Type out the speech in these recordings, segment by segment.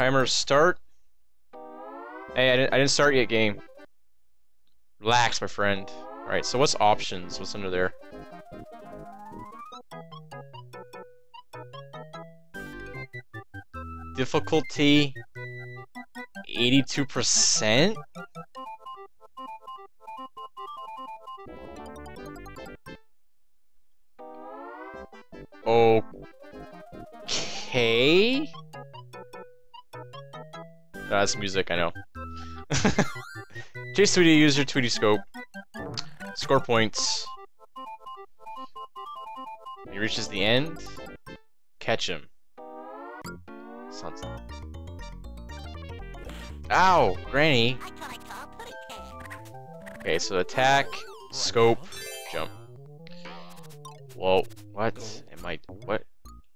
timer start. Hey, I didn't, I didn't start yet, game. Relax, my friend. Alright, so what's options? What's under there? Difficulty 82%? That's music, I know. Chase Tweety, use your Tweety scope. Score points. He reaches the end. Catch him. Sounds. Ow! Granny! Okay, so attack, scope, jump. Whoa, what? Am I. What?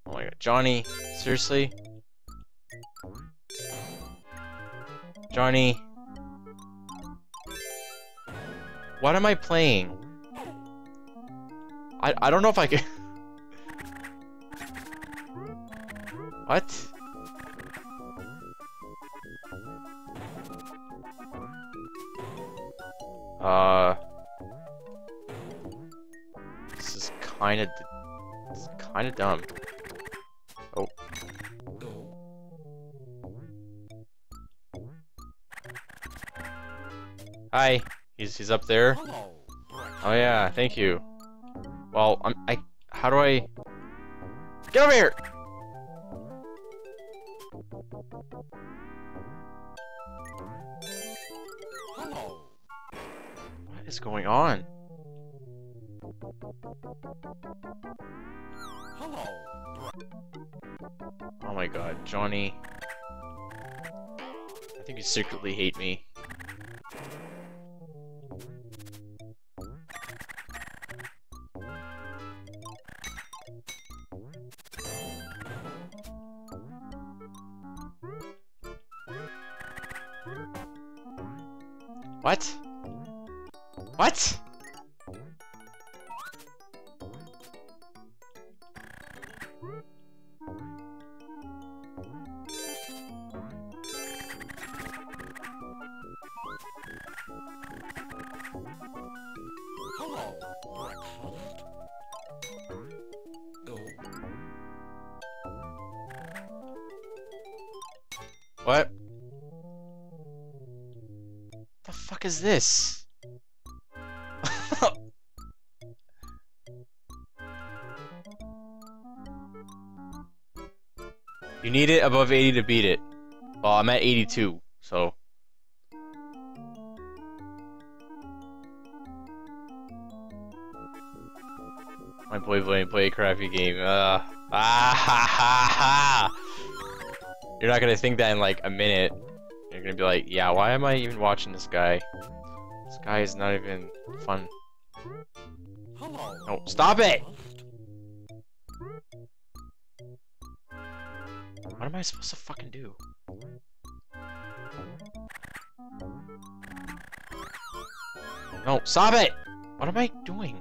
Oh my god. Johnny, seriously? Johnny. What am I playing? I, I don't know if I can... what? Uh... This is kinda... This is kinda dumb. Hi. He's he's up there. Oh yeah, thank you. Well, I'm I. How do I? Get over here! What is going on? Oh my god, Johnny. I think you secretly hate me. What? What? This? you need it above 80 to beat it. Well, I'm at 82, so... My boy playing play a crappy game. Uh, ah ha ha ha! You're not gonna think that in like a minute. You're gonna be like, yeah, why am I even watching this guy? Guy is not even fun. No, stop it! What am I supposed to fucking do? No, stop it! What am I doing?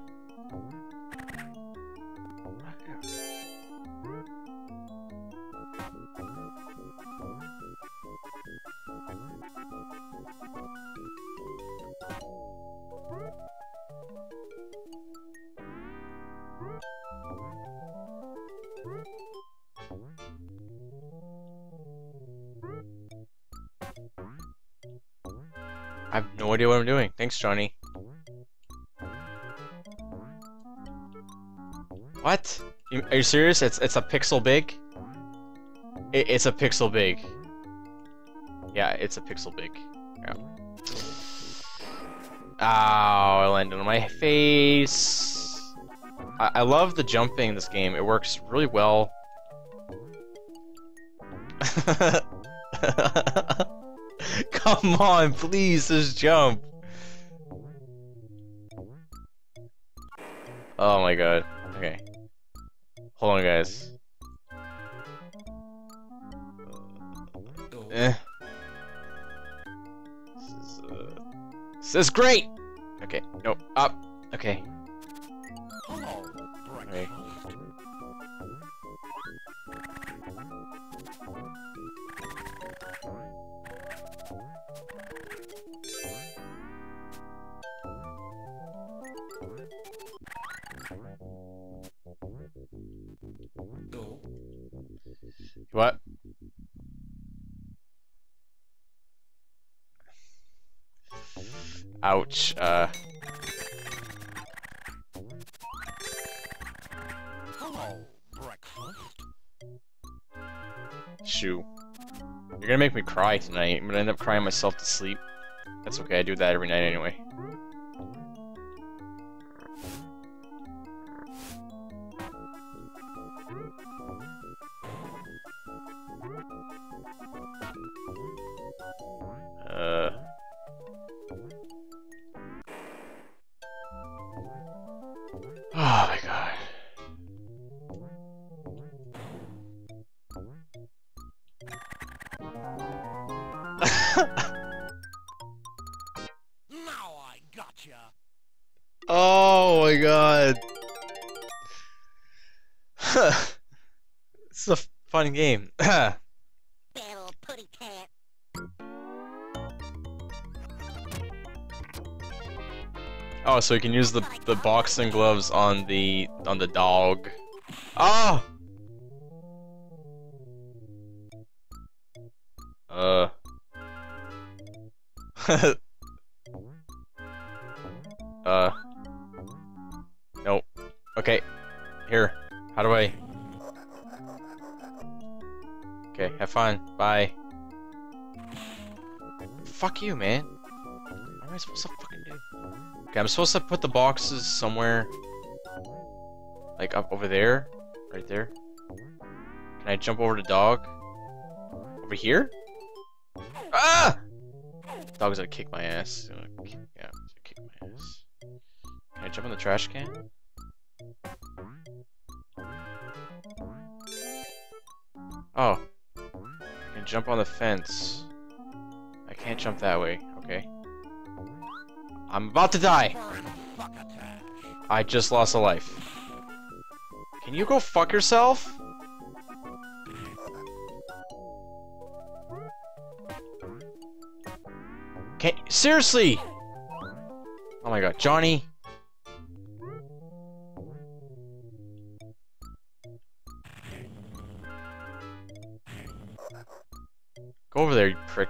Thanks, Johnny. What? Are you serious? It's it's a pixel big? It, it's a pixel big. Yeah, it's a pixel big. Yeah. Ow, I landed on my face. I, I love the jumping in this game. It works really well. Come on, please, just jump. Oh my god. Okay. Hold on, guys. Eh. This is, uh, this is great! Okay, no, up. Okay. Cry tonight. I'm gonna end up crying myself to sleep. That's okay, I do that every night anyway. So you can use the the boxing gloves on the on the dog. Oh. Okay, I'm supposed to put the boxes somewhere. Like up over there? Right there? Can I jump over the dog? Over here? Ah! Dog's gonna kick my ass. Yeah, kick my ass. Can I jump in the trash can? Oh. I can jump on the fence. I can't jump that way. Okay. I'm about to die! I just lost a life. Can you go fuck yourself? Can seriously? Oh my god, Johnny. Go over there, you prick.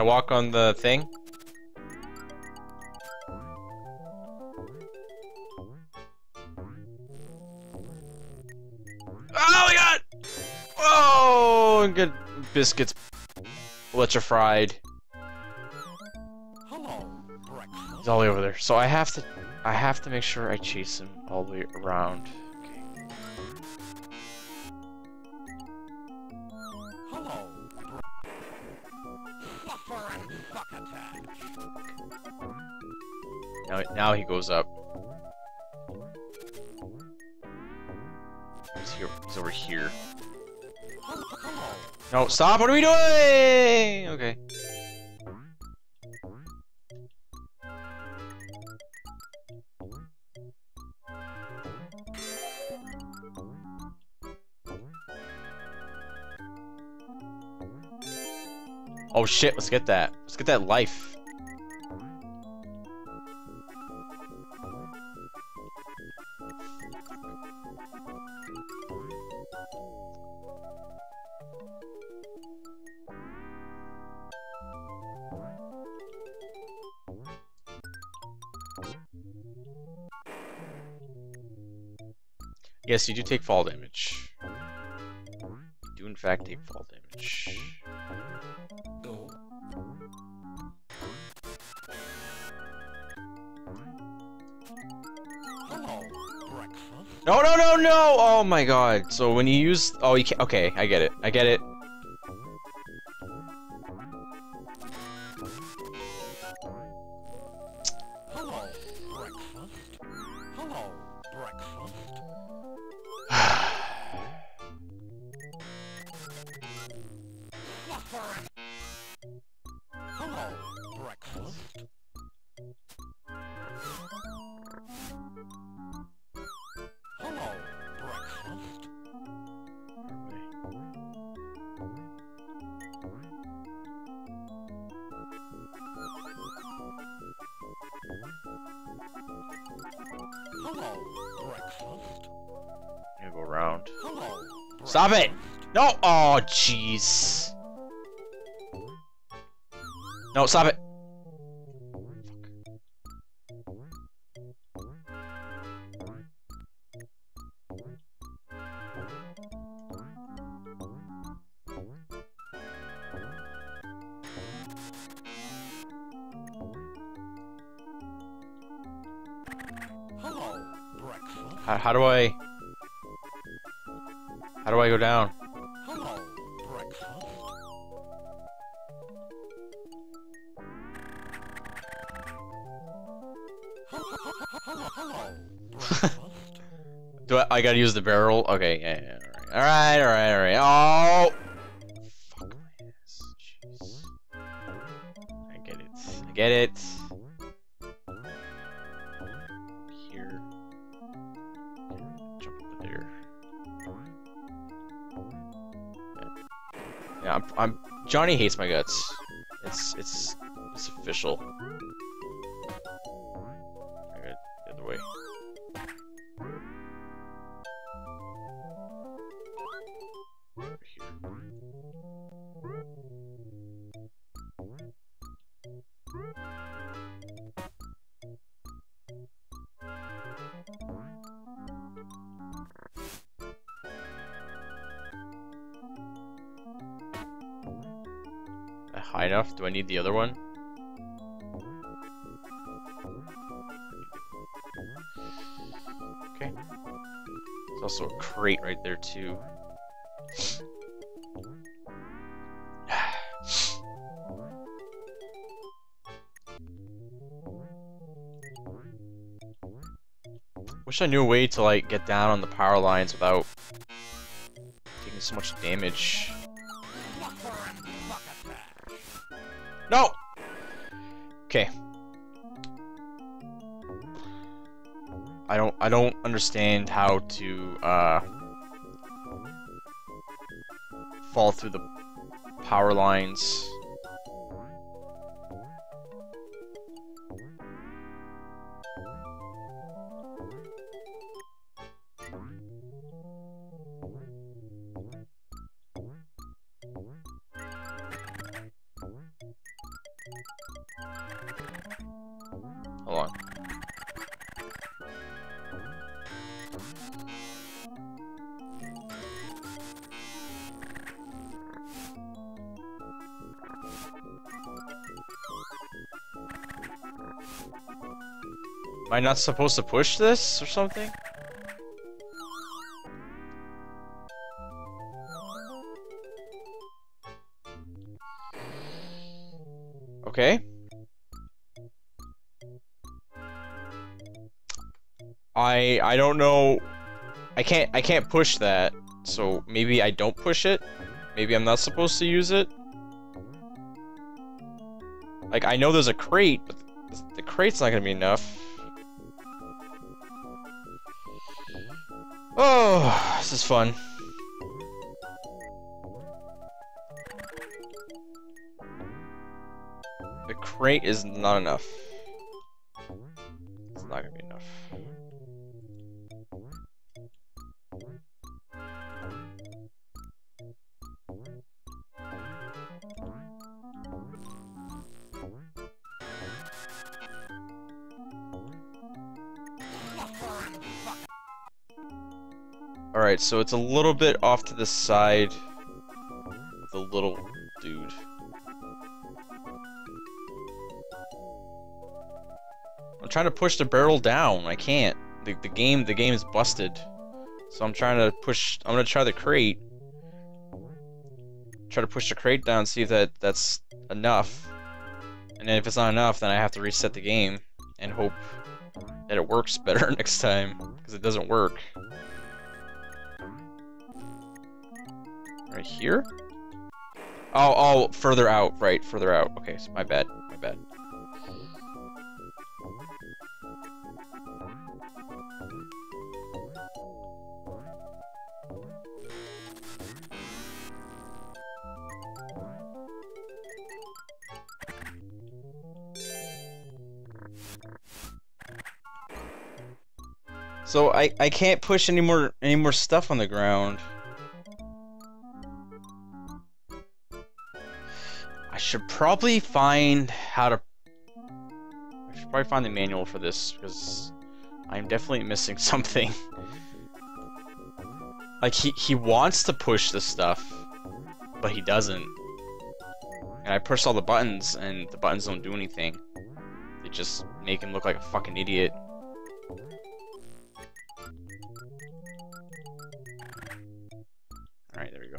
I walk on the thing? Oh my god! Oh, good biscuits electrified. Hello. He's all the way over there. So I have to, I have to make sure I chase him all the way around. Now, now he goes up. He's here. He's over here. No, stop! What are we doing? Okay. Oh shit, let's get that. Let's get that life. Yes, you do take fall damage. You do in fact take fall damage. Breakfast. No, no, no, no! Oh my god. So when you use... Oh, you can't... Okay, I get it. I get it. Hello, breakfast. Hello, breakfast. Suffer and... Hello, breakfast. Hello, breakfast. Stop it! No! Oh, jeez. No, stop it! Use the barrel? Okay, yeah, yeah, alright. Alright, alright, alright. Oh! Fuck my ass. Jeez. I get it. I get it. Here. Jump over there. Yeah, I'm, I'm. Johnny hates my guts. It's it's it's official. I need the other one? Okay. There's also a crate right there too. Wish I knew a way to like get down on the power lines without taking so much damage. No! Okay. I don't I don't understand how to uh fall through the power lines. I not supposed to push this or something? Okay. I I don't know. I can't I can't push that. So maybe I don't push it. Maybe I'm not supposed to use it. Like I know there's a crate, but the, the crate's not gonna be enough. This is fun. The crate is not enough. Alright, so it's a little bit off to the side the little dude. I'm trying to push the barrel down. I can't. The, the game the game is busted. So I'm trying to push I'm gonna try the crate. Try to push the crate down, see if that that's enough. And then if it's not enough, then I have to reset the game and hope that it works better next time. Because it doesn't work. here? Oh, oh, further out, right, further out. Okay, so my bad, my bad. So I, I can't push any more any more stuff on the ground. Should probably find how to. I should probably find the manual for this because I'm definitely missing something. like he he wants to push the stuff, but he doesn't. And I push all the buttons, and the buttons don't do anything. They just make him look like a fucking idiot. Alright, there we go.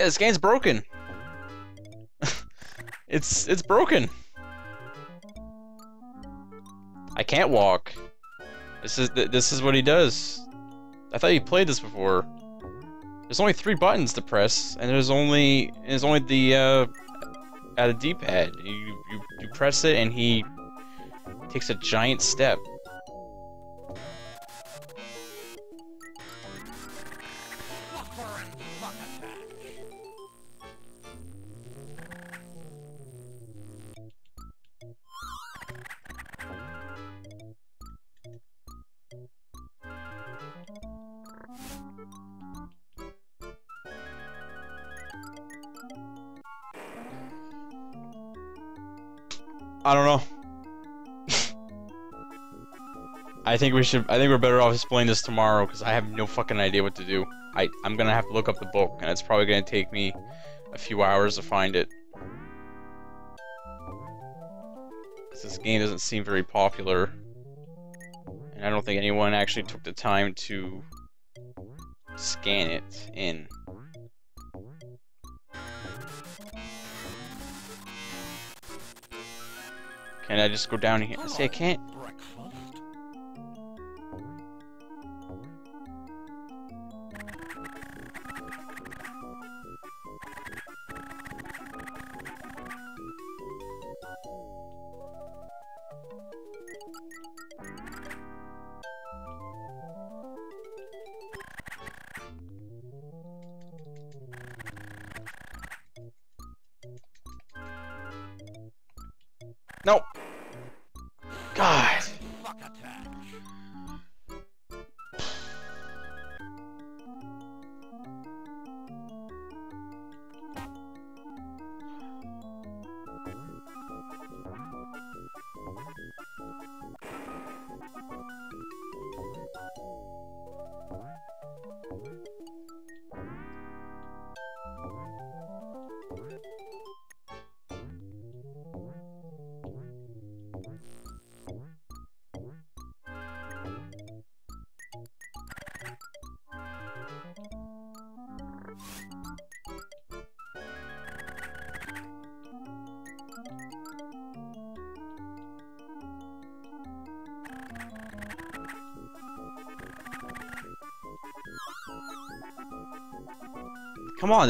Yeah, this game's broken. it's it's broken. I can't walk. This is th this is what he does. I thought you played this before. There's only three buttons to press, and there's only there's only the uh, at a D-pad. You, you you press it, and he takes a giant step. Think we should. I think we're better off explaining this tomorrow because I have no fucking idea what to do. I I'm gonna have to look up the book, and it's probably gonna take me a few hours to find it. This game doesn't seem very popular, and I don't think anyone actually took the time to scan it in. Can I just go down here? See, I can't.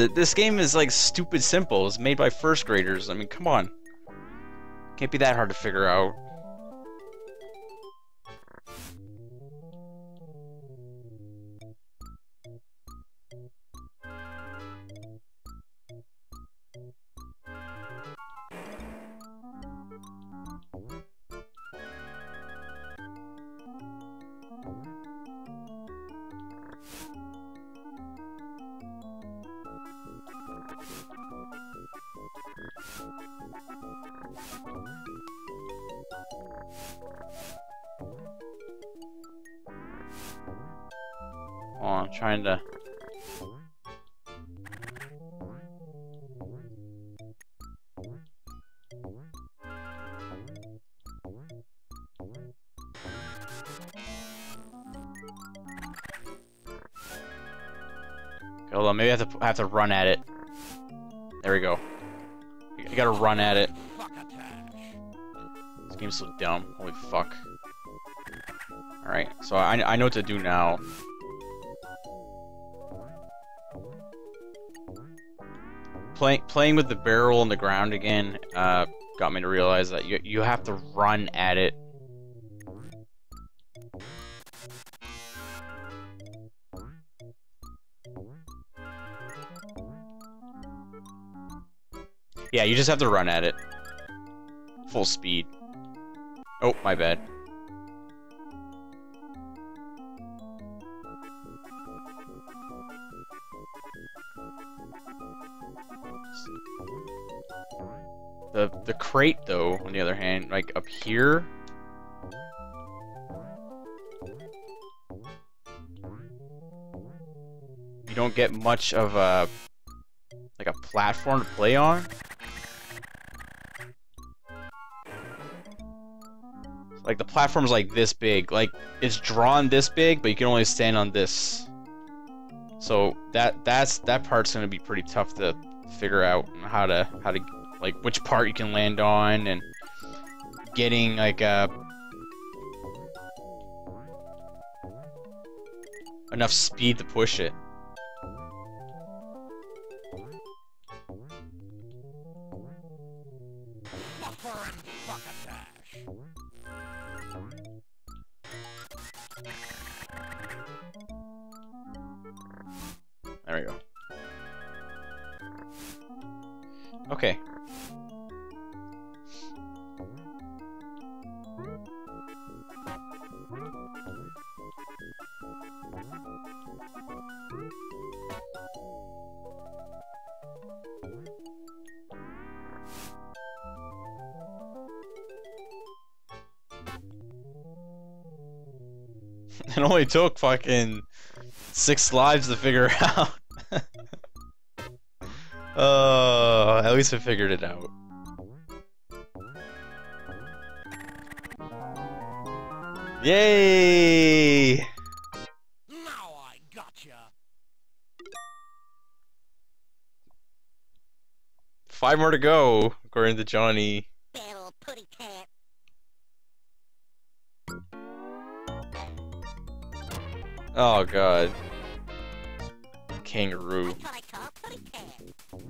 This game is like stupid simple. It's made by first graders. I mean, come on. Can't be that hard to figure out. Hold on, maybe I have to I have to run at it. There we go. You gotta run at it. This game's so dumb. Holy fuck. Alright, so I, I know what to do now. Playing playing with the barrel on the ground again uh, got me to realize that you you have to run at it. Yeah, you just have to run at it. Full speed. Oh, my bad. The the crate though, on the other hand, like up here. You don't get much of a like a platform to play on. Like the platform's like this big. Like it's drawn this big, but you can only stand on this. So that that's that part's gonna be pretty tough to figure out how to how to like which part you can land on and getting like a enough speed to push it. Only took fucking six lives to figure out. Oh, at least I figured it out. Yay! Now I gotcha. Five more to go, according to Johnny. Oh god. Kangaroo.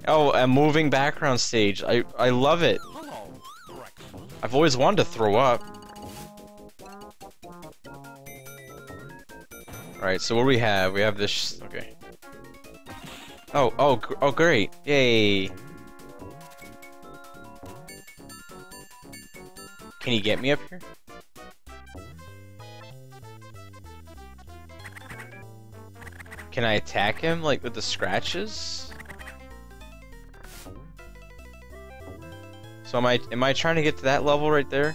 Oh, a moving background stage. I I love it. I've always wanted to throw up. Alright, so what do we have? We have this. Okay. Oh, oh, oh, great! Yay! Can you get me up here? Can I attack him like with the scratches? So am I am I trying to get to that level right there?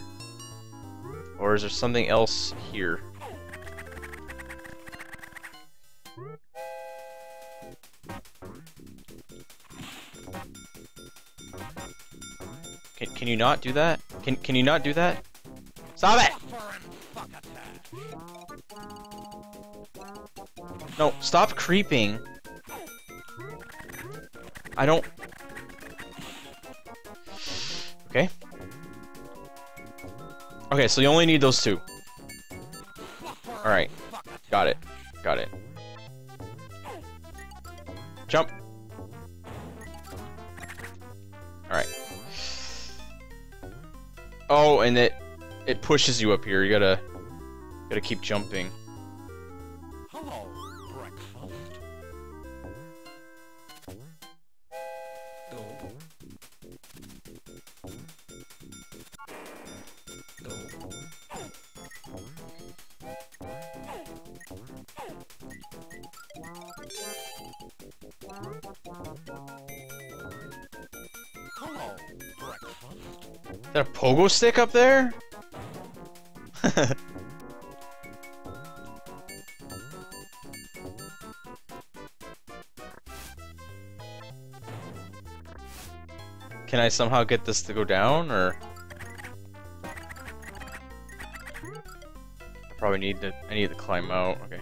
Or is there something else here? Can, can you not do that? Can can you not do that? Stop it! No, stop creeping. I don't. Okay. Okay, so you only need those two. Alright, got it. Got it. Jump. Alright. Oh, and it it pushes you up here. You gotta gotta keep jumping. Pogo stick up there? Can I somehow get this to go down, or? I probably need to. I need to climb out. Okay.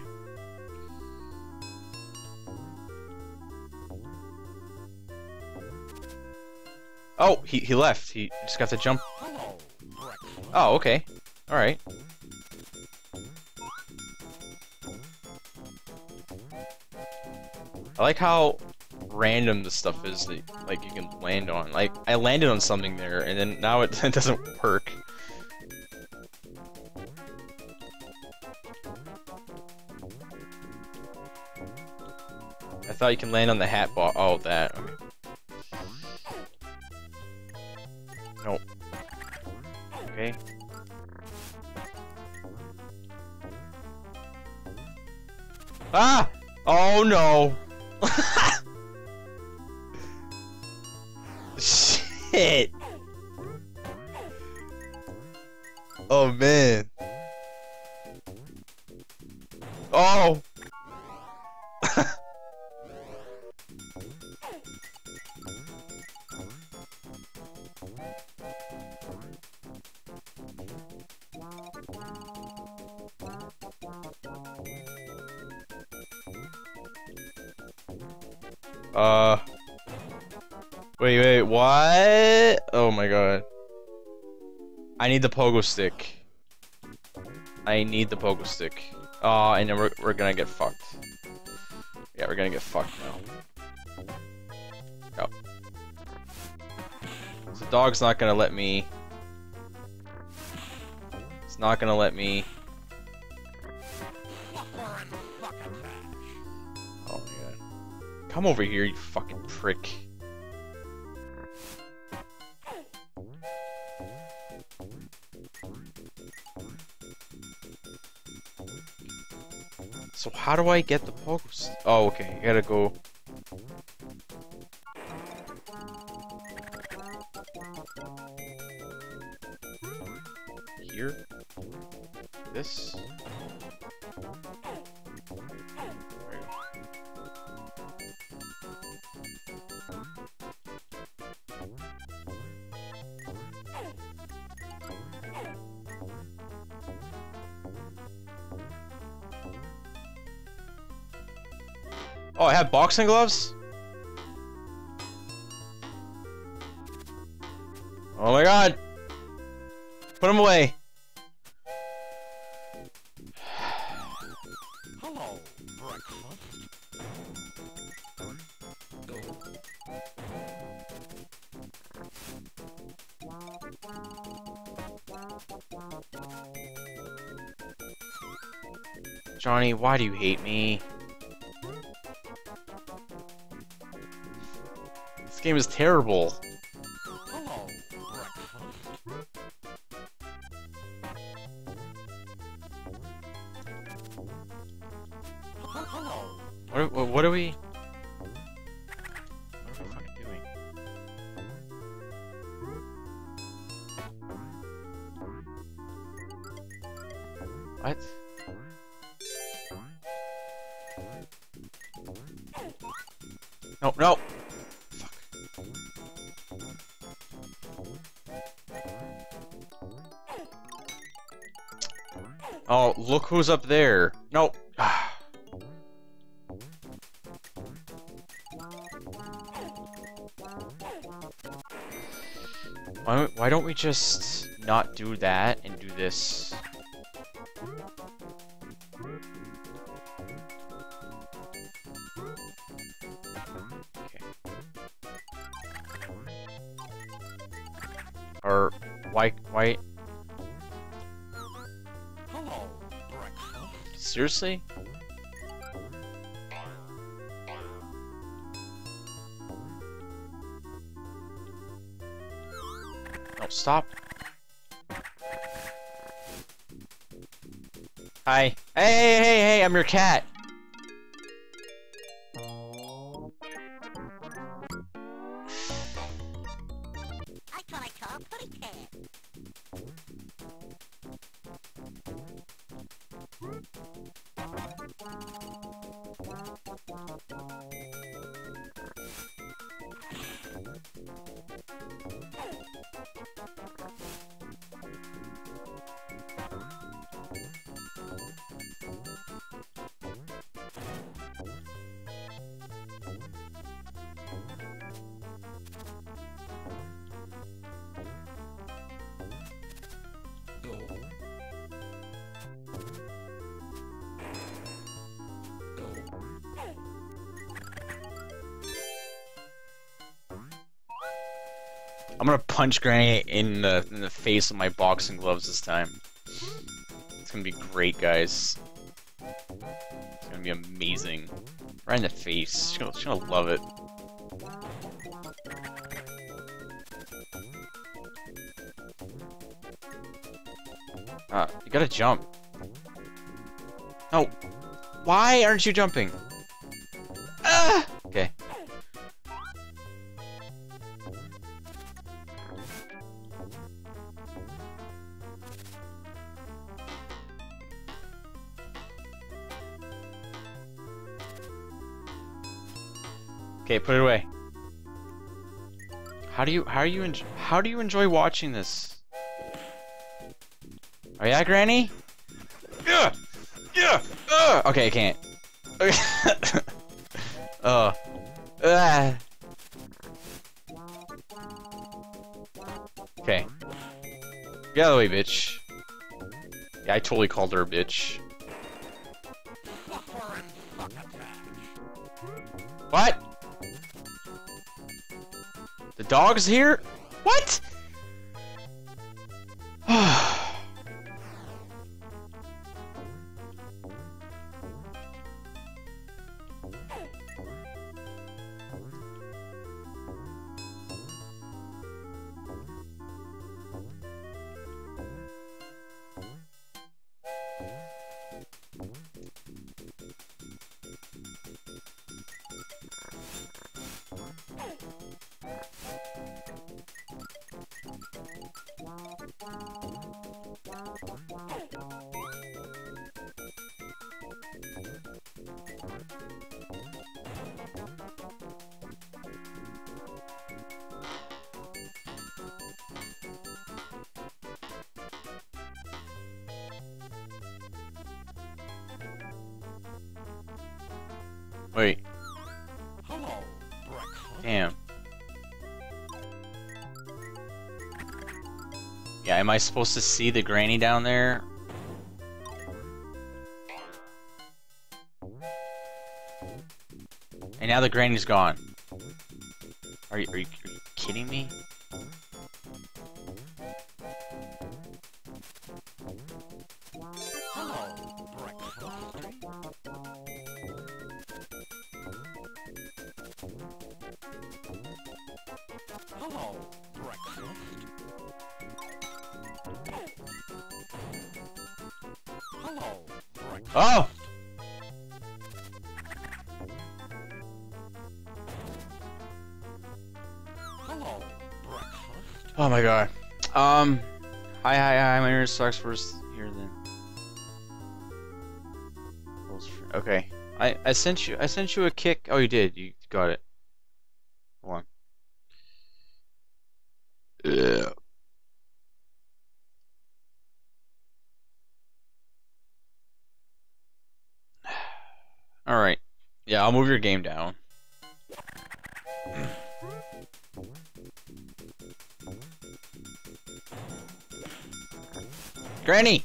Oh, he he left. He just got to jump. Oh, okay. Alright. I like how random the stuff is that like you can land on. Like I landed on something there and then now it, it doesn't work. I thought you can land on the hat ball. Oh, that. Okay. Need the pogo stick. I need the pogo stick. Oh, and then we're, we're gonna get fucked. Yeah, we're gonna get fucked now. So dog's not gonna let me... It's not gonna let me... Oh god. Come over here, you fucking prick. How do I get the post? Oh, okay. You gotta go. Boxing gloves? Oh my god! Put them away! Hello. Johnny, why do you hate me? Game is terrible. Who's up there. No. Why, why don't we just not do that and do this? Seriously? Oh, no, stop. Hi. Hey, hey, hey, hey, I'm your cat. Punch Granny in the in the face with my boxing gloves this time. It's gonna be great, guys. It's gonna be amazing. Right in the face. She's gonna, she's gonna love it. Ah, you gotta jump. No. Why aren't you jumping? Okay, put it away. How do you how do you how do you enjoy watching this? Oh yeah, Granny? Yeah. Yeah. Uh. Okay, I can't. Oh. Ah. Okay. Get out of the way, bitch. Yeah, I totally called her a bitch. Dog's here? What? Am I supposed to see the granny down there? And now the granny's gone. Are you, are you, are you kidding me? Hello, Oh! Hello, breakfast. Oh my god. Um, hi, hi, hi. My is sucks first here then. Okay, I I sent you I sent you a kick. Oh, you did. You got it. Hold on. Ugh. All right. Yeah, I'll move your game down. Granny!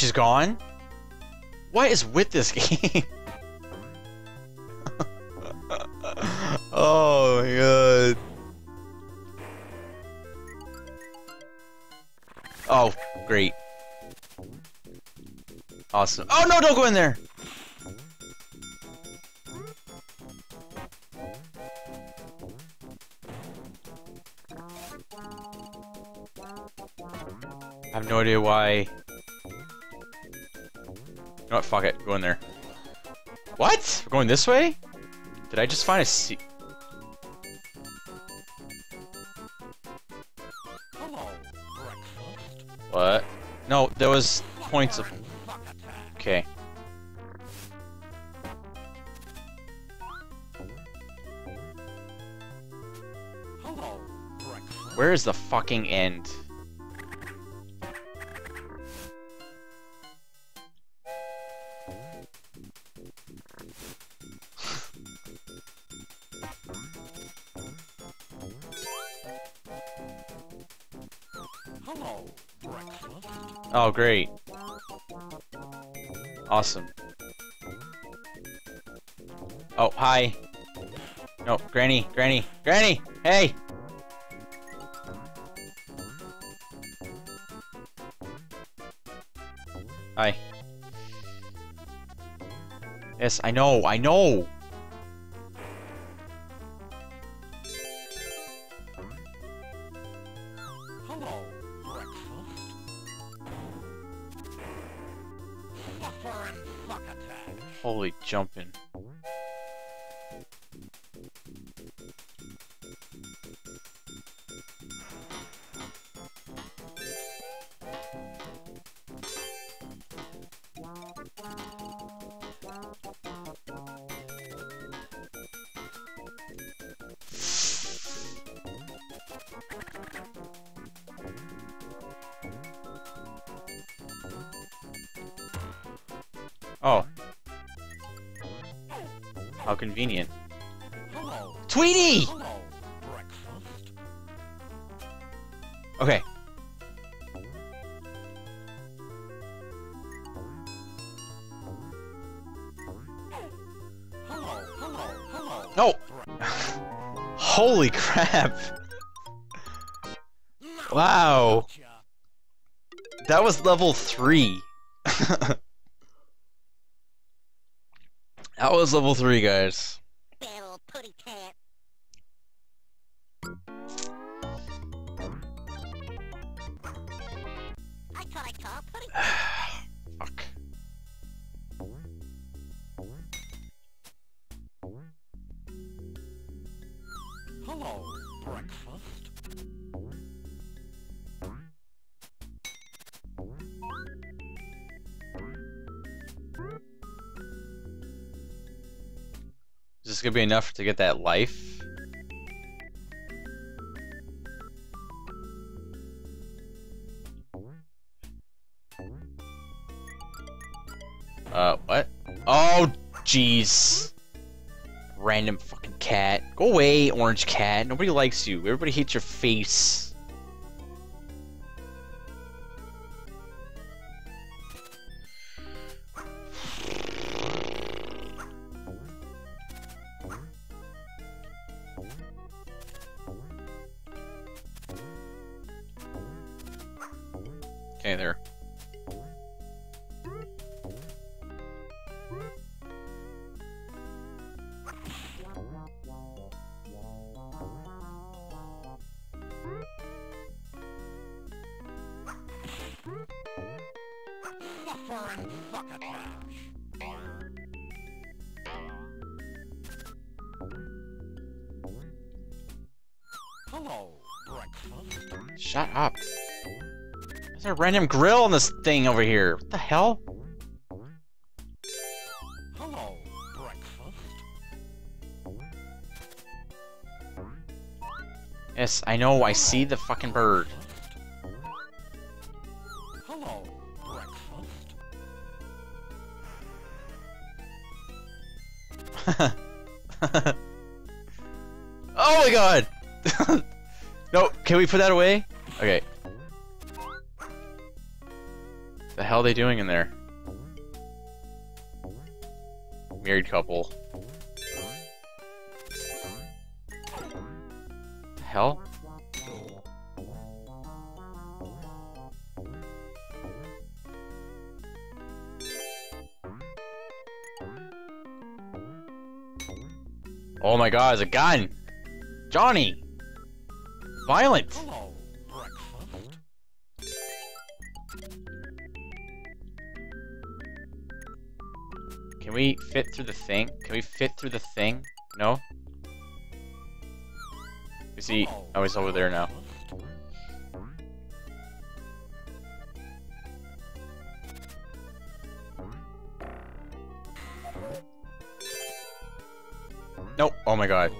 She's gone? What is with this game? oh my god. Oh, great. Awesome. Oh no, don't go in there! I have no idea why. What? Fuck it. Go in there. What? We're going this way? Did I just find a se- Hello. What? No, there was points of. Okay. Where is the fucking end? Oh, great. Awesome. Oh, hi. No, Granny, Granny, Granny! Hey! Hi. Yes, I know, I know! Level 3. that was level 3, guys. To get that life? Uh, what? Oh, jeez. Random fucking cat. Go away, orange cat. Nobody likes you. Everybody hates your face. Okay, there. Suffer and Shut up. There's a random grill on this thing over here. What the hell? Hello, breakfast. Yes, I know. I see the fucking bird. Hello, breakfast. oh my god! no, can we put that away? Okay. The hell are they doing in there? Married couple. The hell? Oh my god, it's a gun! Johnny! Violent! We fit through the thing? Can we fit through the thing? No? Is he... Oh, he's over there now. Nope. Oh my god.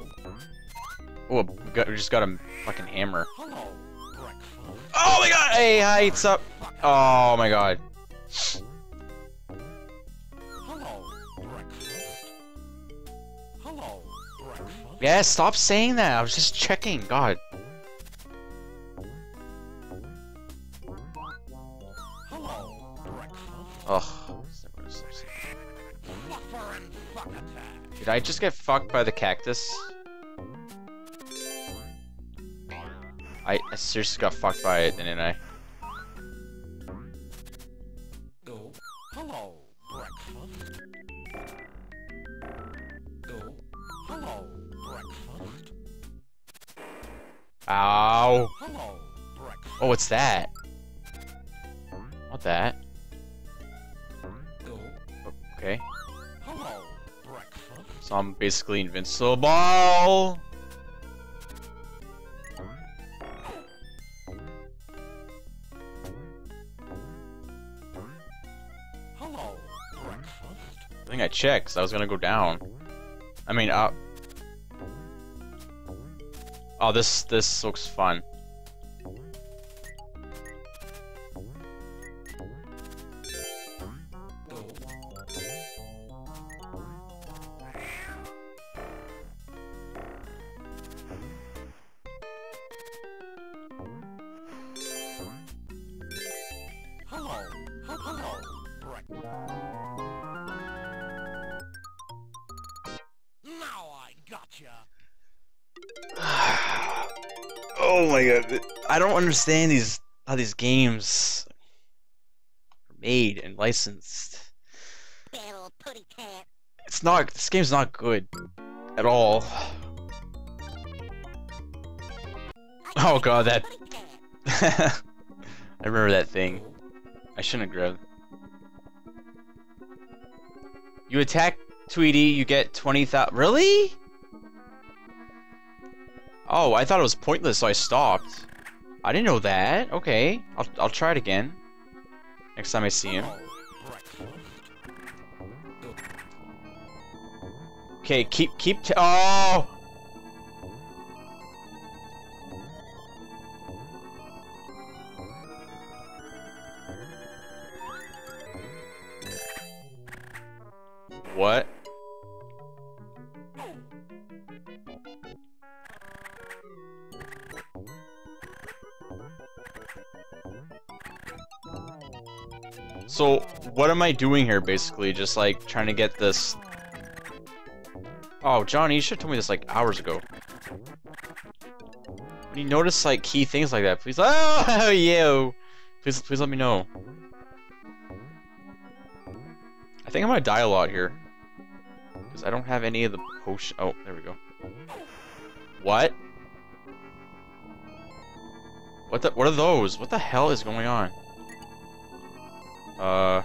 Oh, we, got, we just got a fucking hammer. Oh my god! Hey, hi, it's up. Oh my god. Yeah, stop saying that. I was just checking. God. Did I just get fucked by the cactus? I, I seriously got fucked by it, didn't I? Hello, breakfast. Ow! Oh, what's that? What that? Okay. So I'm basically invincible. I think I checked I was gonna go down. I mean, uh. Oh, this this looks fun. Understand these how these games are made and licensed. It's not. This game's not good at all. Oh god, that. I remember that thing. I shouldn't have grabbed. You attack Tweety, you get 20,000. Really? Oh, I thought it was pointless, so I stopped. I didn't know that. Okay, I'll, I'll try it again. Next time I see him. Okay, keep, keep Oh! What? So, what am I doing here, basically? Just, like, trying to get this... Oh, Johnny, you should have told me this, like, hours ago. When you notice, like, key things like that, please... Oh, you! Please, please let me know. I think I'm gonna die a lot here. Because I don't have any of the potion... Oh, there we go. What? What the- what are those? What the hell is going on? Uh...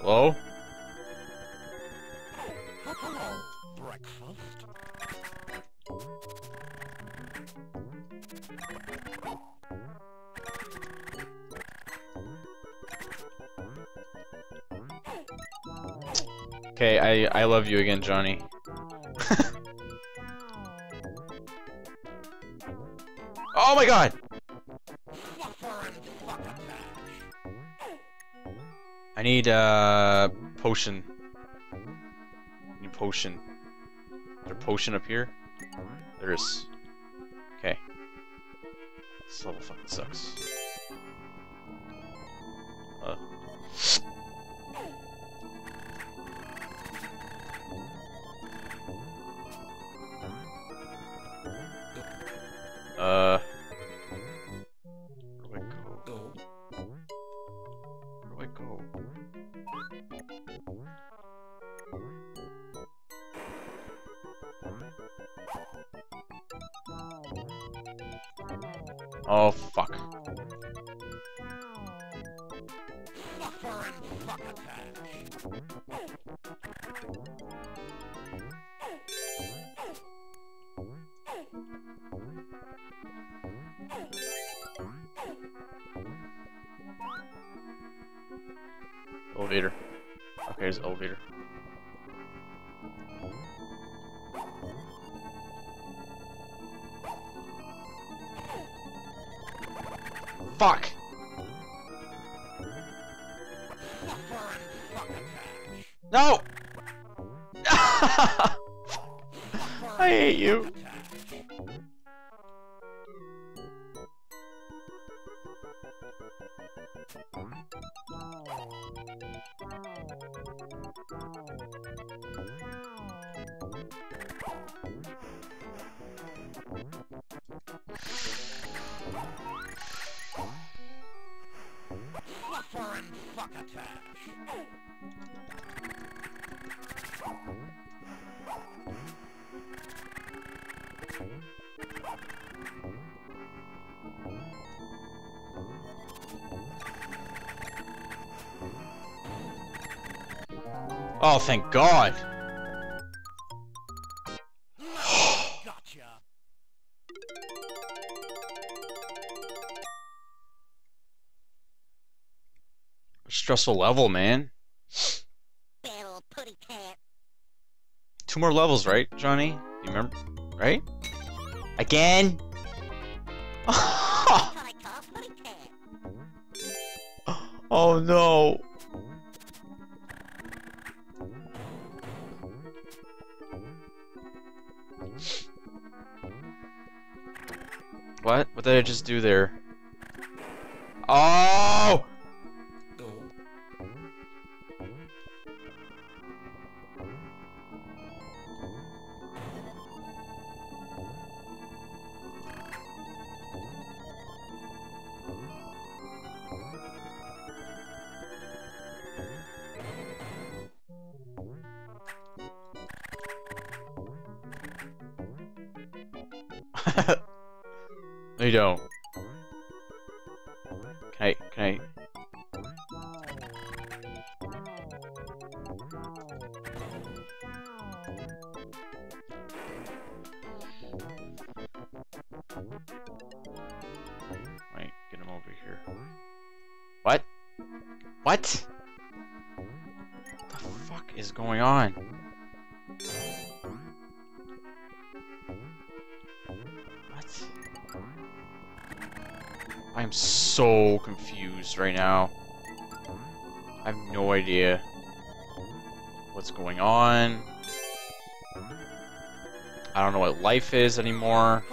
Hello? Breakfast. Okay, I I love you again, Johnny. oh my god! I need uh potion. I need potion. Is there a potion up here? There is. Okay. This level fucking sucks. Uh. Uh. Oh fuck. Elevator. Okay, there's elevator. Fuck! No! I hate you. Fuckatash. Oh, thank God. Stressful level, man. Two more levels, right, Johnny? You remember? Right? Again? Oh no. What? What did I just do there? Oh! Life is anymore.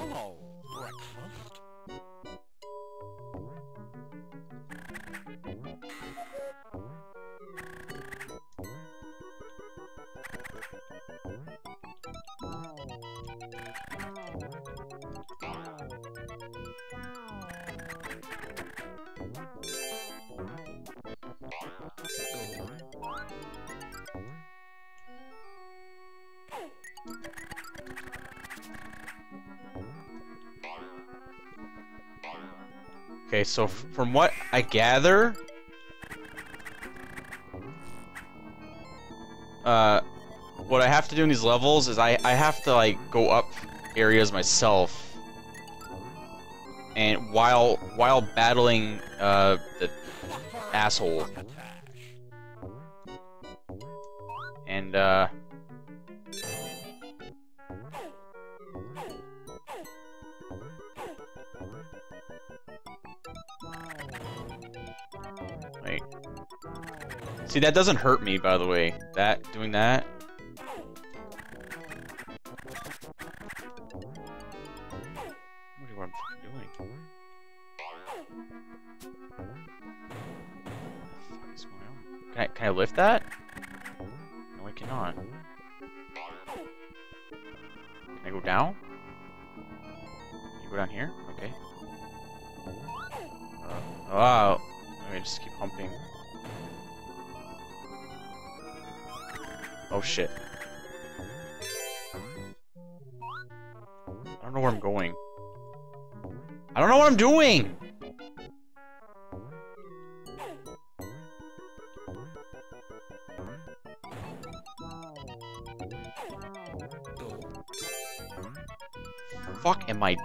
I gather, uh, what I have to do in these levels is I I have to like go up areas myself, and while while battling uh the asshole, and uh. See, that doesn't hurt me, by the way. That, doing that. What do I'm doing? What the fuck is going on? Can I, can I lift that?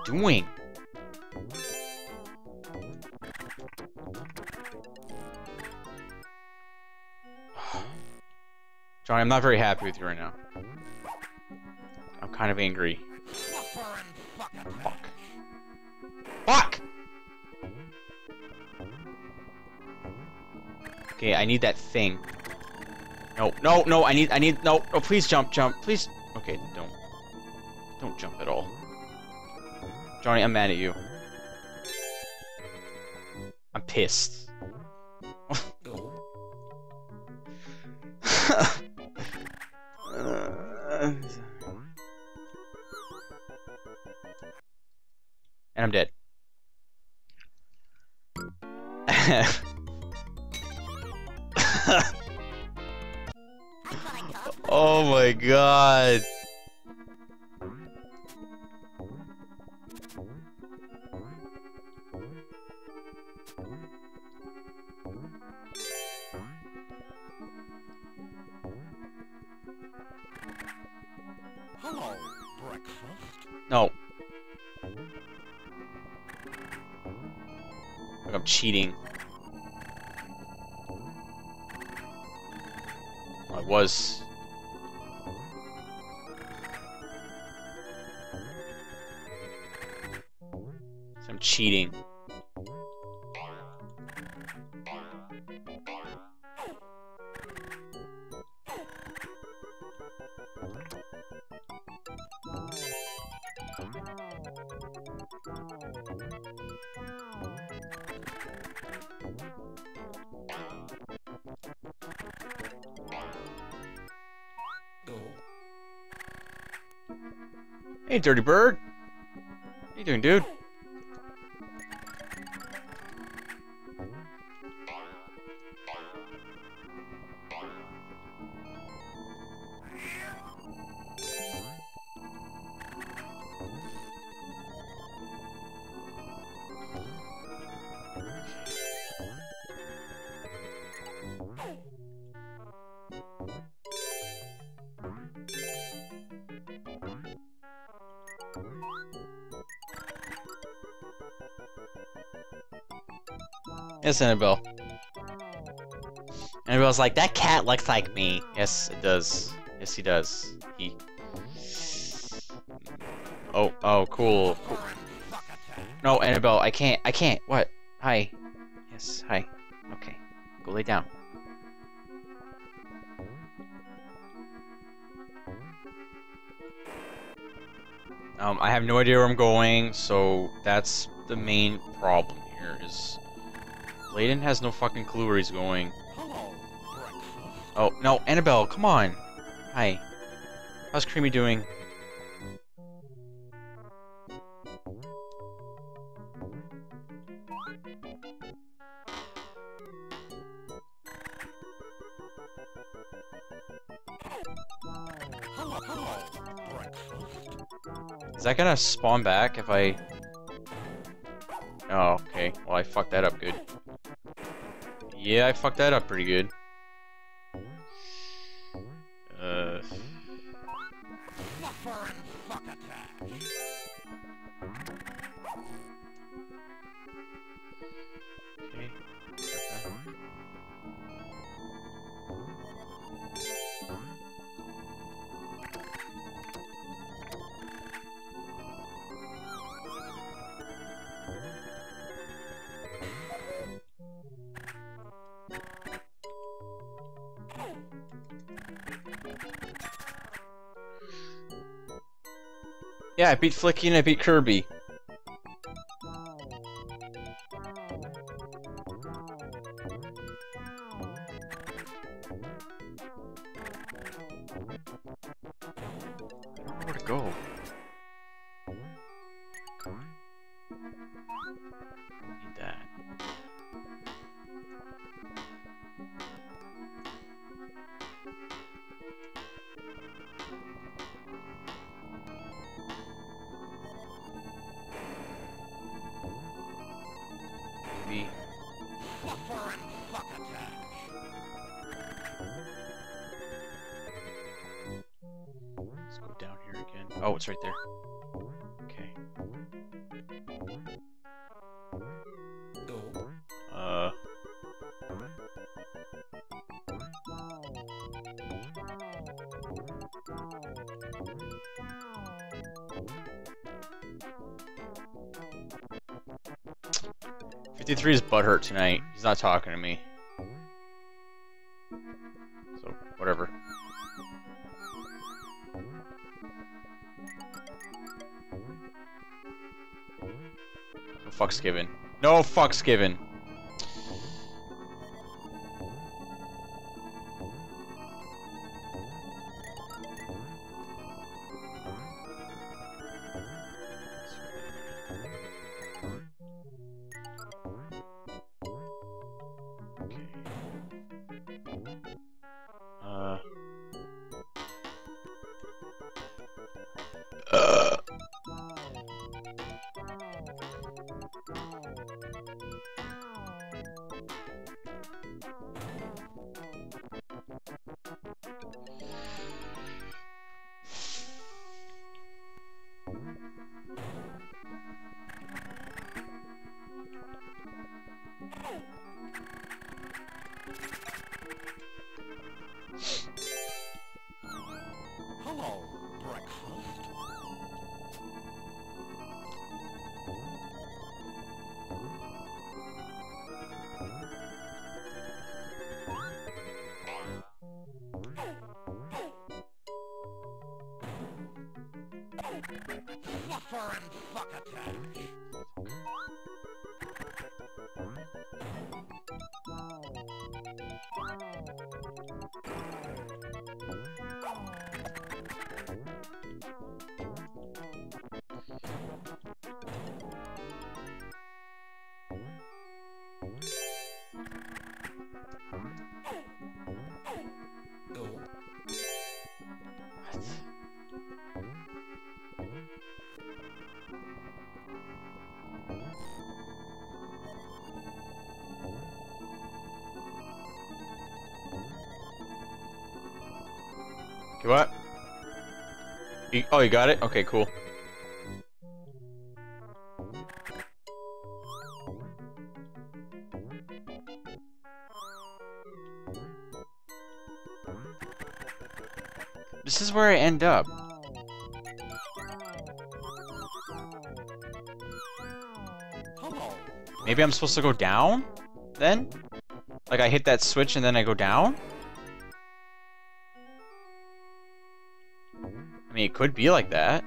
Doing? Johnny, I'm not very happy with you right now. I'm kind of angry. Fuck. Fuck! Okay, I need that thing. No, no, no, I need, I need, no, no, please jump, jump, please. Okay, don't. Don't jump at all. Johnny, I'm mad at you. I'm pissed. and I'm dead. oh my god. Like I'm cheating. I was. I'm cheating. Dirty Bird. How you doing, dude? Annabelle. Annabelle's like, that cat looks like me. Yes, it does. Yes, he does. He. Oh, oh, cool. cool. No, Annabelle, I can't. I can't. What? Hi. Yes, hi. Okay. Go lay down. Um, I have no idea where I'm going, so that's the main problem here. Is Bladen has no fucking clue where he's going. Oh no, Annabelle, come on. Hi. How's Creamy doing? Is that gonna spawn back if I? Oh, okay. Well, I fucked that up good. Yeah, I fucked that up pretty good. Yeah, I beat Flicky and I beat Kirby. No given. Fluffer and Fuckattack. What? You, oh, you got it? Okay, cool. This is where I end up. Maybe I'm supposed to go down? Then? Like I hit that switch and then I go down? Could be like that.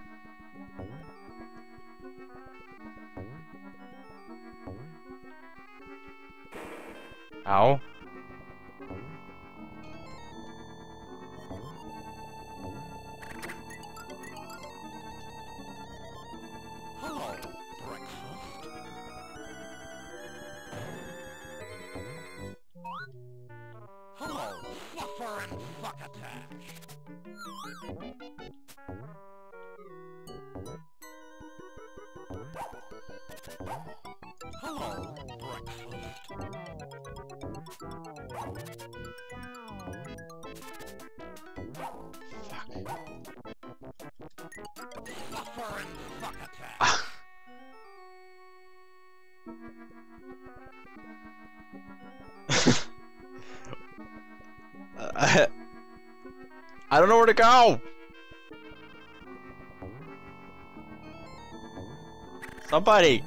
Somebody,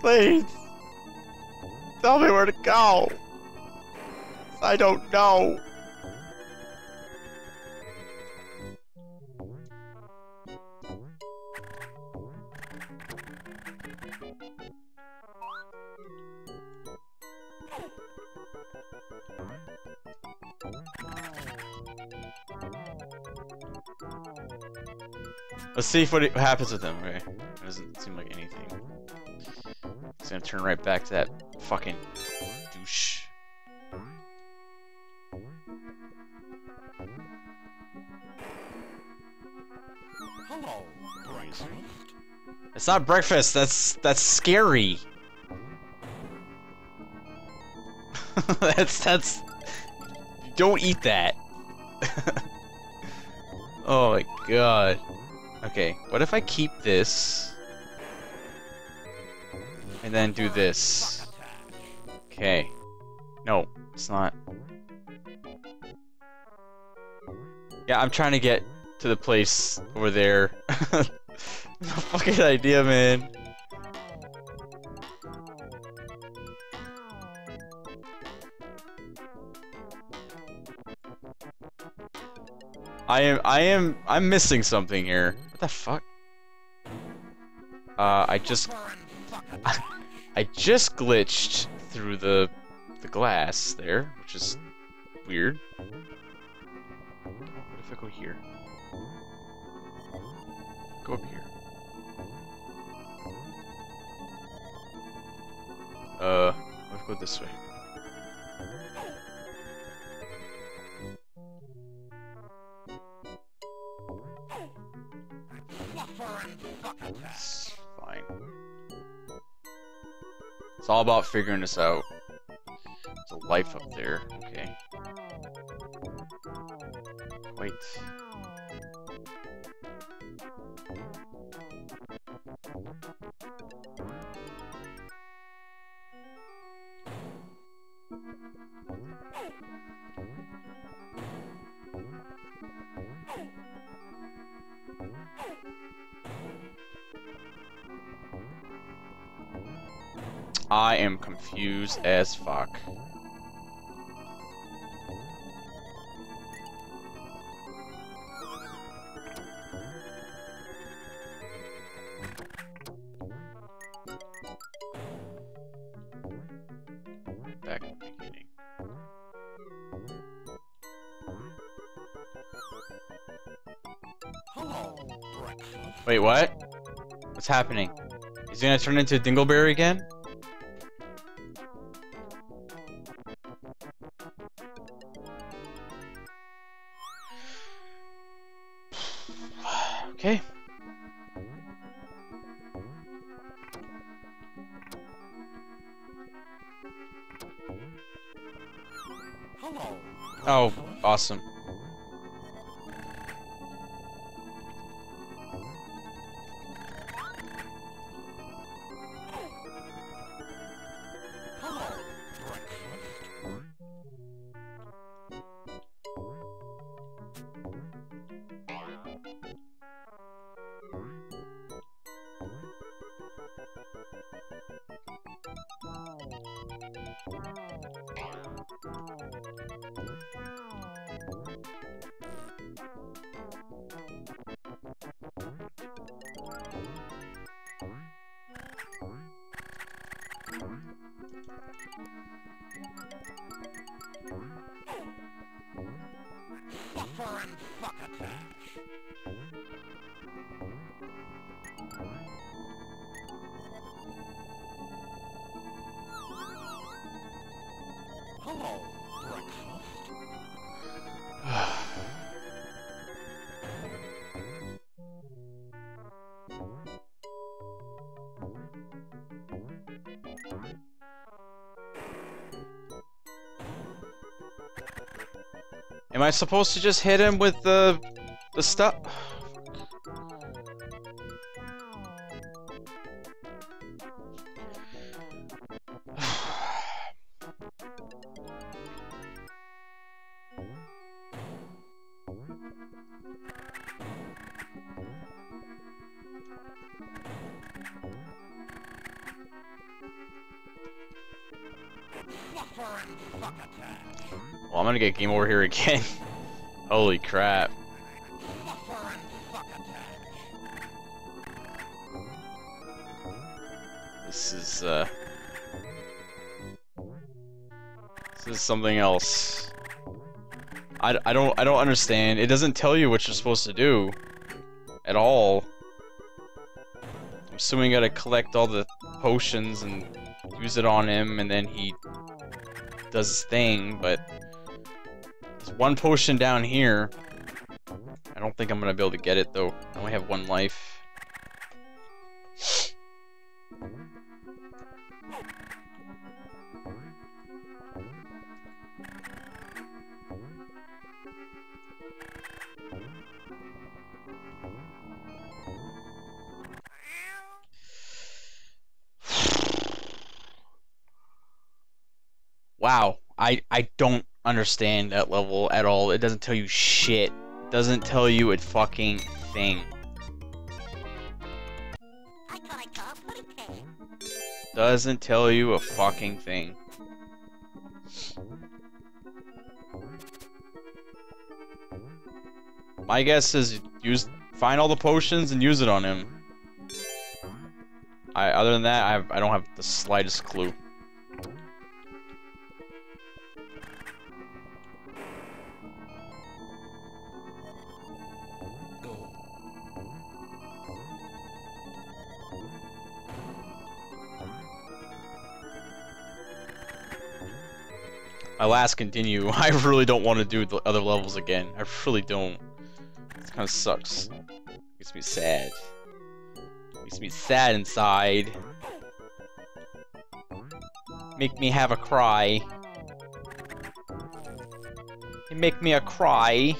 please tell me where to go. I don't know. Let's see what happens with him. Okay, gonna turn right back to that fucking douche. Hello, breakfast. It's not breakfast. That's that's scary. that's that's. Don't eat that. oh my god. Okay, what if I keep this and then do this? Okay. No, it's not. Yeah, I'm trying to get to the place over there. no fucking idea, man. I am, I am, I'm missing something here. What the fuck? Uh, I just, I just glitched through the, the glass there, which is weird. What if I go here? Go up here. Uh, let's go this way. It's all about figuring this out. There's a life up there. Okay. Wait. I am confused as fuck. Wait, what? What's happening? Is he gonna turn into Dingleberry again? Supposed to just hit him with the the stuff? Well, I'm gonna get game over here again. Holy crap. This is, uh... This is something else. I, I don't I don't understand. It doesn't tell you what you're supposed to do. At all. I'm assuming you gotta collect all the potions and use it on him and then he does his thing, but one potion down here. I don't think I'm gonna be able to get it though. I only have one life. Wow, I I don't understand that level at all. It doesn't tell you shit. It doesn't tell you a fucking thing. Doesn't tell you a fucking thing. My guess is use find all the potions and use it on him. I other than that, I have, I don't have the slightest clue. My last continue. I really don't want to do the other levels again. I really don't. It kind of sucks. Makes me sad. Makes me sad inside. Make me have a cry. Make me a cry.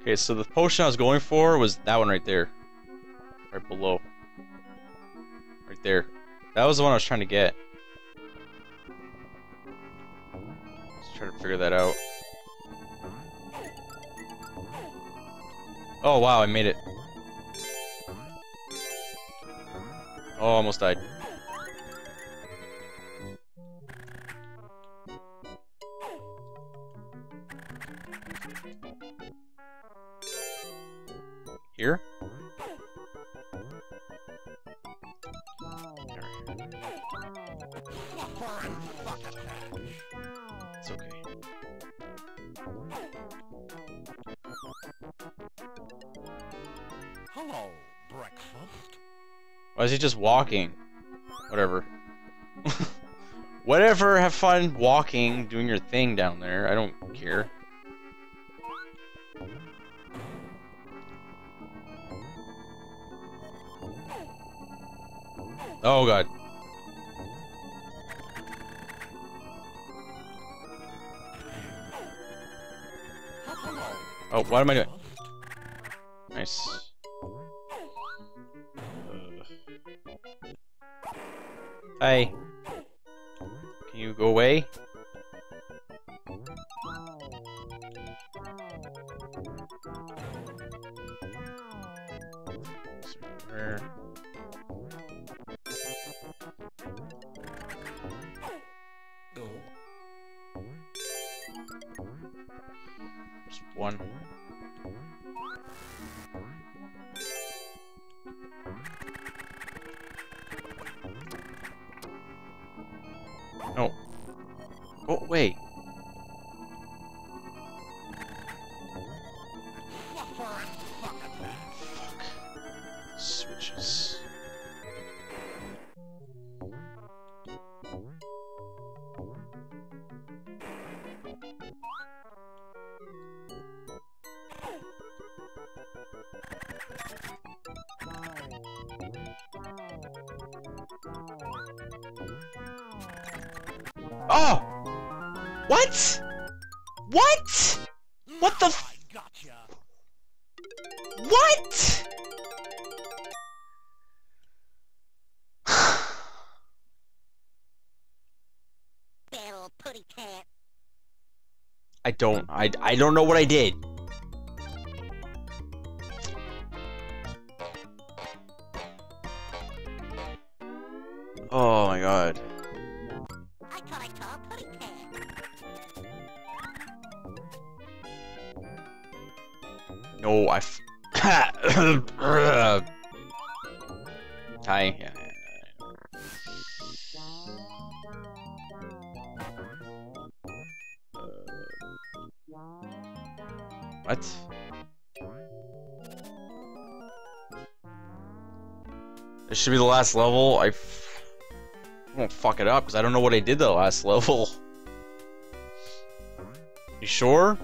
Okay, so the potion I was going for was that one right there. Right below. Right there. That was the one I was trying to get. Let's try to figure that out. Oh wow, I made it. Oh, almost died. Just walking? Whatever. Whatever, have fun walking, doing your thing down there. I don't care. Oh god. Oh, what am I doing? Oh! What? What? What the f- I gotcha. What? Bad old putty cat. I don't. I, I don't know what I did. Should be the last level. I, f- I won't fuck it up because I don't know what I did the last level. You sure?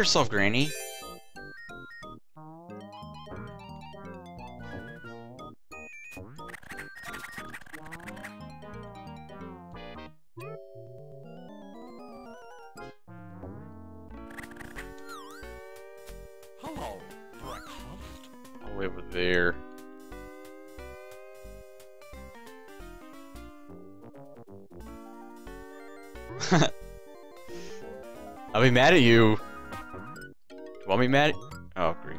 Yourself, Granny. Hello, breakfast. All the way over there. I'll be mad at you. Want me mad? Oh, great.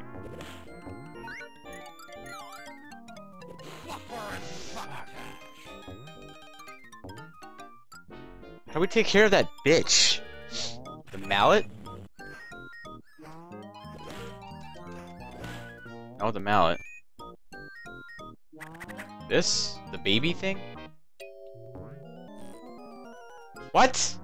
How do we take care of that bitch? The mallet? Oh, the mallet. This? The baby thing? What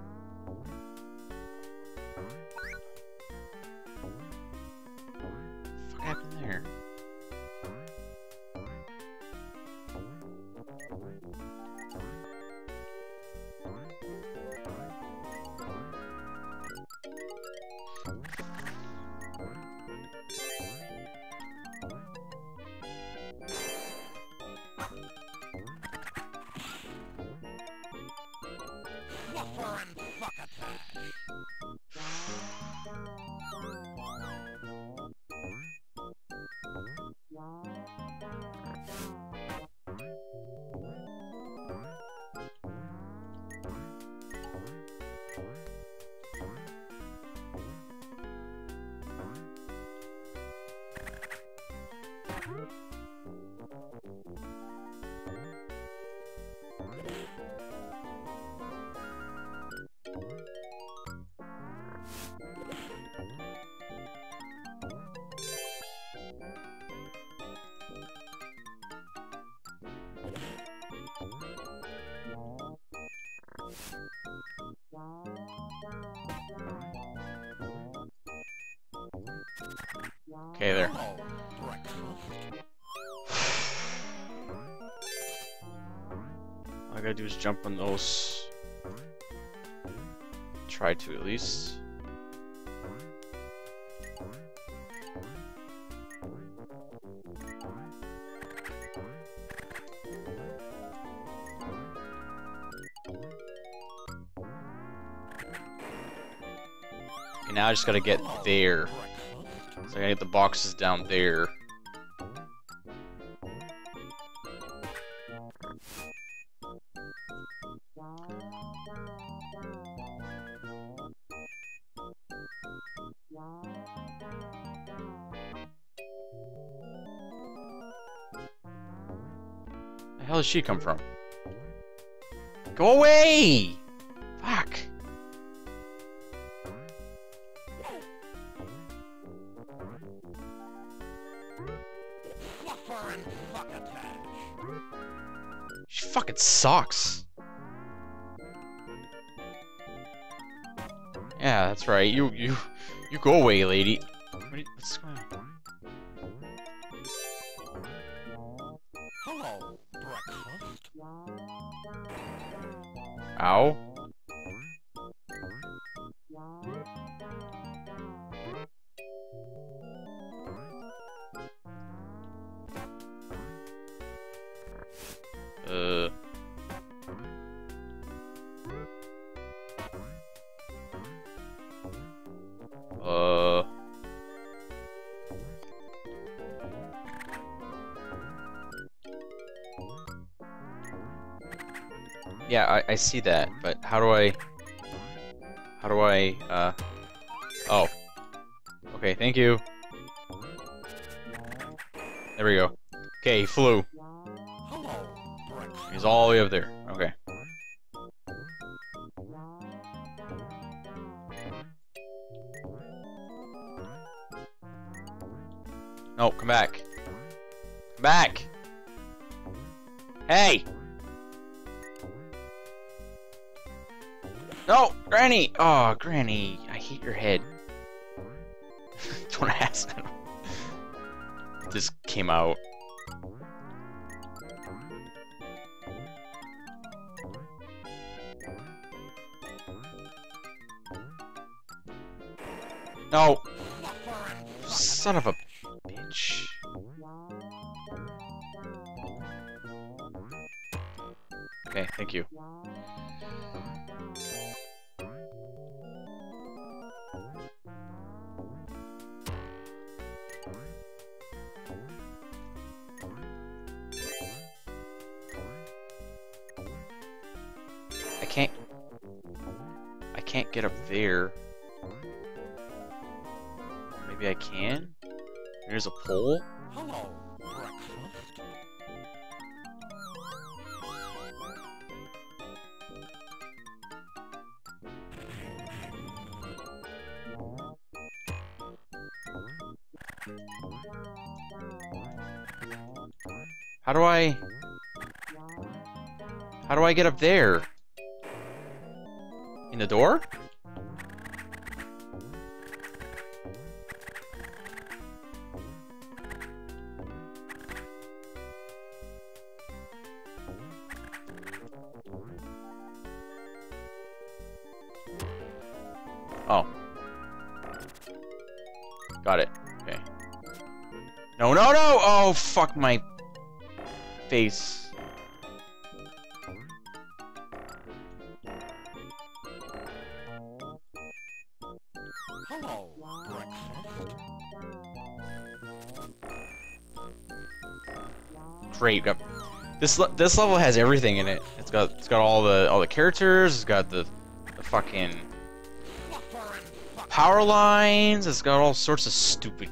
just gotta get there. So I gotta get the boxes down there. The hell does she come from? Go away! Sucks. Yeah, that's right. You you you go away, lady. What you- what's going see that, but how do I... How do I, uh... Oh. Okay, thank you. There we go. Okay, he flew. He's all the way up there. Granny! Oh, Granny. I hate your head. Don't ask. This came out. No! Son of a a pole? Hello, breakfast. How do I... How do I get up there? In the door? Fuck my face. Hello. Great. Got- This le- this level has everything in it. It's got it's got all the all the characters. It's got the, the fucking Fluffer and fuck. power lines. It's got all sorts of stupid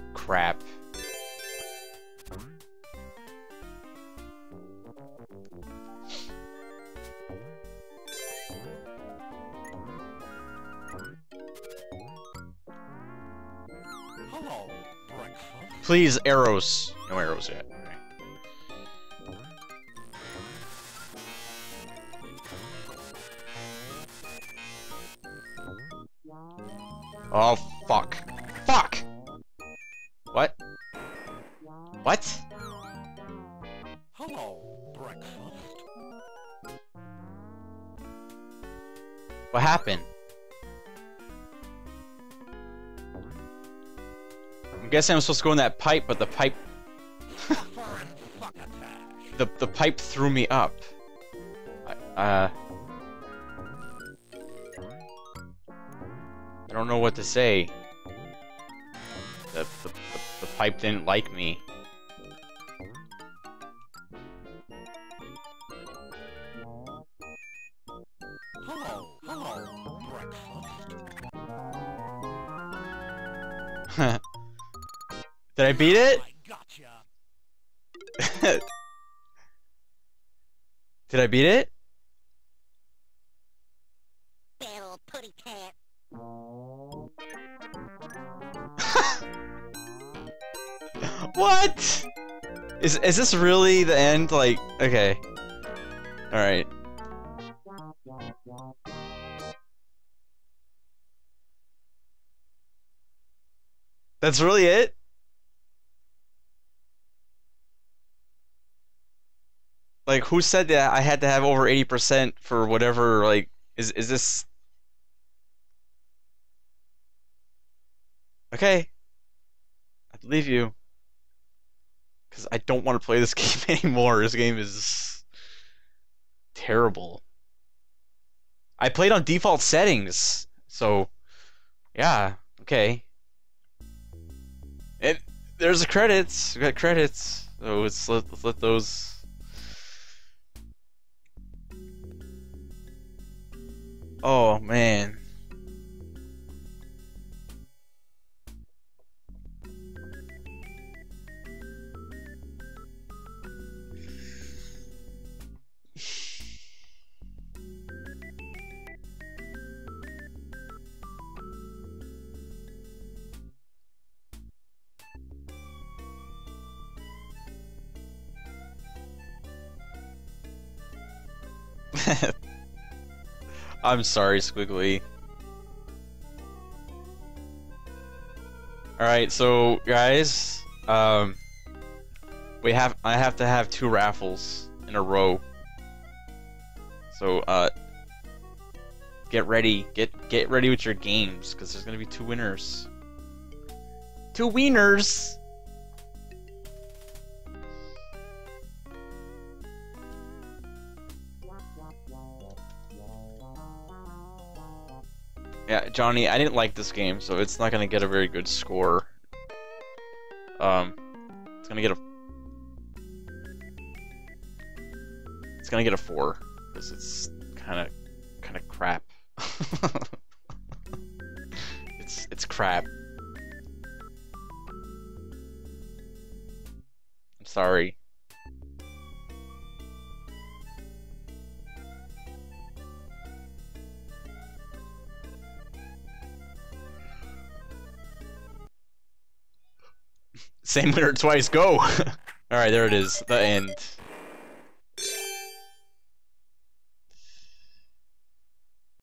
Please, arrows. Guessing I'm supposed to go in that pipe, but the pipe Fluffer and fuckatash. the the pipe threw me up. I, uh I don't know what to say. The the, the, the pipe didn't like me. Beat it? Oh, I gotcha. Did I beat it? Bad old putty cat. What? Is is this really the end? Like, okay. Alright. That's really it? Like, who said that I had to have over 80% for whatever, like, is is this... Okay. I believe you. Because I don't want to play this game anymore. This game is terrible. I played on default settings, so yeah, okay. And there's the credits. We got credits. So let's let, let's let those. Oh man. I'm sorry, Squiggly. Alright, so guys, um we have I have to have two raffles in a row. So uh get ready. Get get ready with your games cuz there's going to be two winners. Two winners. Yeah, Johnny, I didn't like this game, so it's not gonna get a very good score. Um, it's gonna get a. It's gonna get a four because it's kind of, kind of crap. it's it's crap. I'm sorry. Same winner twice, go! Alright, there it is, the end.